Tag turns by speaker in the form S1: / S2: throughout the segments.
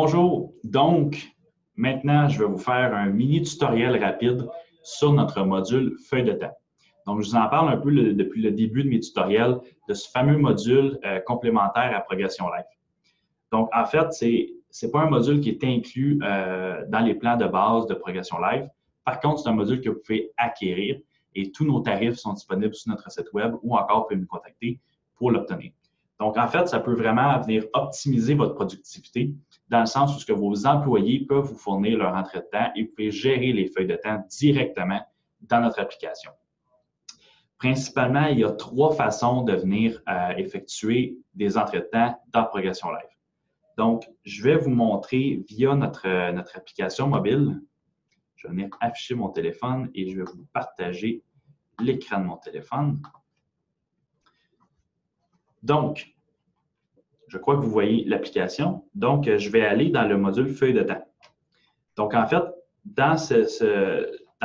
S1: Bonjour. Donc, maintenant, je vais vous faire un mini tutoriel rapide sur notre module feuille de temps. Donc, je vous en parle un peu depuis le début de mes tutoriels de ce fameux module euh, complémentaire à Progression Live. Donc, en fait, ce n'est pas un module qui est inclus euh, dans les plans de base de Progression Live. Par contre, c'est un module que vous pouvez acquérir et tous nos tarifs sont disponibles sur notre site web ou encore vous pouvez nous contacter pour l'obtenir. Donc, en fait, ça peut vraiment venir optimiser votre productivité dans le sens où ce vos employés peuvent vous fournir leur entrée de temps et vous pouvez gérer les feuilles de temps directement dans notre application. Principalement, il y a trois façons de venir euh, effectuer des entrées de dans Progression Live. Donc, je vais vous montrer via notre, notre application mobile. Je vais venir afficher mon téléphone et je vais vous partager l'écran de mon téléphone. Donc, je crois que vous voyez l'application. Donc, je vais aller dans le module feuille de temps. Donc, en fait, dans,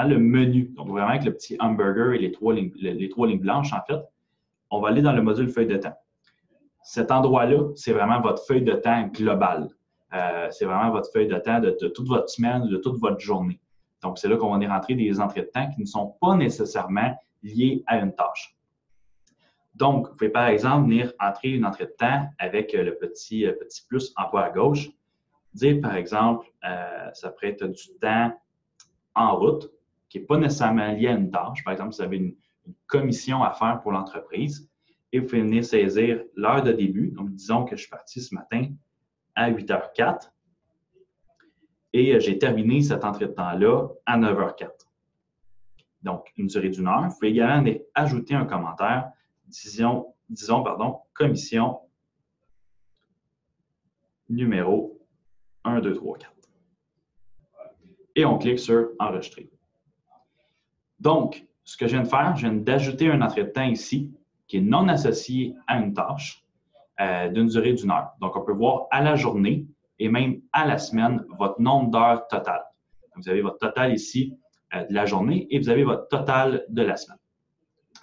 S1: le menu, donc vraiment avec le petit hamburger et les trois, lignes, blanches, en fait, on va aller dans le module feuille de temps. Cet endroit-là, c'est vraiment votre feuille de temps globale. Euh, c'est vraiment votre feuille de temps de, toute votre semaine, de toute votre journée. Donc, c'est là qu'on va venir rentrer des entrées de temps qui ne sont pas nécessairement liées à une tâche. Donc, vous pouvez par exemple venir entrer une entrée de temps avec le petit, euh, petit plus en bas à gauche. Dire par exemple, euh, ça pourrait du temps en route qui n'est pas nécessairement lié à une tâche. Par exemple, vous avez une, commission à faire pour l'entreprise et vous pouvez venir saisir l'heure de début. Donc, disons que je suis parti ce matin à 8h04 et euh, j'ai terminé cette entrée de temps-là à 9h04. Donc, une durée d'une heure. Vous pouvez également ajouter un commentaire disons, disons pardon, commission numéro 1, 2, 3, 4. Et on clique sur Enregistrer. Donc, ce que je viens de faire, je viens d'ajouter un entrée de temps ici qui est non associé à une tâche euh, d'une durée d'une heure. Donc, on peut voir à la journée et même à la semaine votre nombre d'heures total. vous avez votre total ici euh, de la journée et vous avez votre total de la semaine.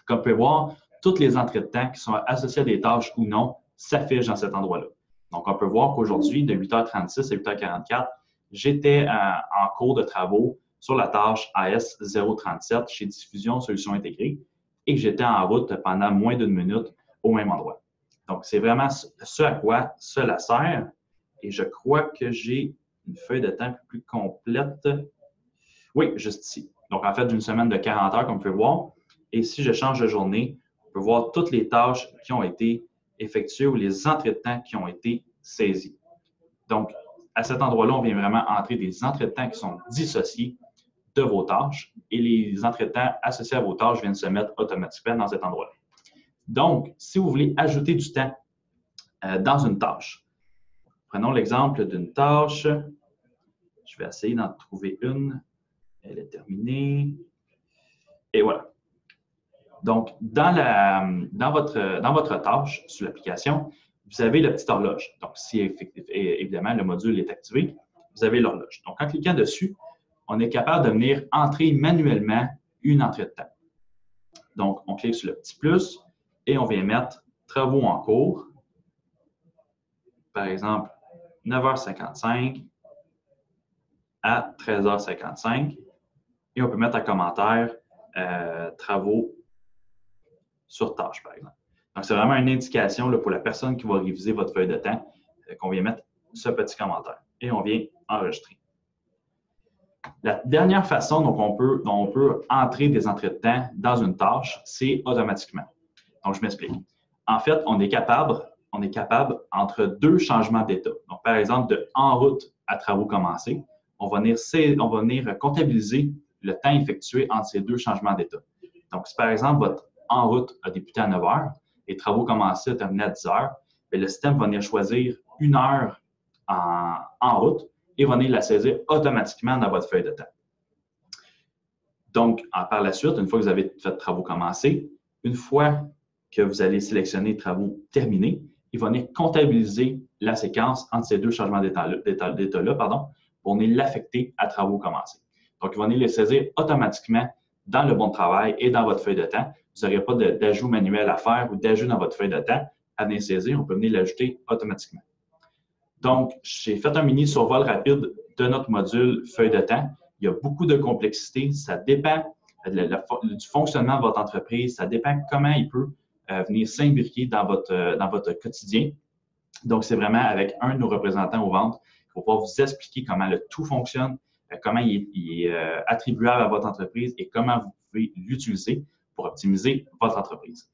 S1: Comme vous pouvez voir, toutes les entrées de temps qui sont associées à des tâches ou non s'affichent dans cet endroit-là. Donc, on peut voir qu'aujourd'hui, de 8h36 à 8h44, j'étais euh, en cours de travaux sur la tâche AS 037 chez Diffusion Solutions Intégrées et que j'étais en route pendant moins d'une minute au même endroit. Donc, c'est vraiment ce à quoi cela sert. Et je crois que j'ai une feuille de temps plus complète. Oui, juste ici. Donc, en fait, d'une semaine de 40 heures, comme vous pouvez voir. Et si je change de journée, on peut voir toutes les tâches qui ont été effectuées ou les entrées de temps qui ont été saisies. Donc, à cet endroit-là, on vient vraiment entrer des entrées de temps qui sont dissociés de vos tâches et les entrées de temps associés à vos tâches viennent se mettre automatiquement dans cet endroit-là. Donc, si vous voulez ajouter du temps euh, dans une tâche, prenons l'exemple d'une tâche. Je vais essayer d'en trouver une. Elle est terminée. Et voilà. Donc, dans, votre tâche sur l'application, vous avez la petite horloge. Donc, si évidemment le module est activé, vous avez l'horloge. Donc, en cliquant dessus, on est capable de venir entrer manuellement une entrée de temps. Donc, on clique sur le petit plus et on vient mettre travaux en cours. Par exemple, 9h55 à 13h55. Et on peut mettre un commentaire euh, travaux sur tâche, par exemple. Donc, c'est vraiment une indication pour la personne qui va réviser votre feuille de temps euh, qu'on vient mettre ce petit commentaire et on vient enregistrer. La dernière façon dont on, peut, dont on peut entrer des entrées de temps dans une tâche, c'est automatiquement. Donc, je m'explique. En fait, on est capable, on est capable entre deux changements d'état. Donc, par exemple, de en route à travaux commencés, on va venir, on va venir comptabiliser le temps effectué entre ces deux changements d'état. Donc, si par exemple votre en route a débuté à 9 heures, les travaux commençaient à terminer à 10 heures, le système va venir choisir une heure en, route et va venir la saisir automatiquement dans votre feuille de temps. Donc, par la suite, une fois que vous avez fait travaux commencés, une fois que vous allez sélectionner travaux terminés, il va venir comptabiliser la séquence entre ces deux changements d'état-là pour venir l'affecter à travaux commencés. Donc, il va venir les saisir automatiquement dans le bon travail et dans votre feuille de temps. Vous n'aurez pas d'ajout manuel à faire ou d'ajout dans votre feuille de temps à venir saisir. On peut venir l'ajouter automatiquement. Donc, j'ai fait un mini survol rapide de notre module feuille de temps. Il y a beaucoup de complexité. Ça dépend du fonctionnement de votre entreprise. Ça dépend comment il peut euh, venir s'imbriquer dans votre, euh, dans votre quotidien. Donc, c'est vraiment avec un de nos représentants aux ventes qui va pouvoir vous expliquer comment le tout fonctionne, euh, comment il est, attribuable à votre entreprise et comment vous pouvez l'utiliser pour optimiser votre entreprise?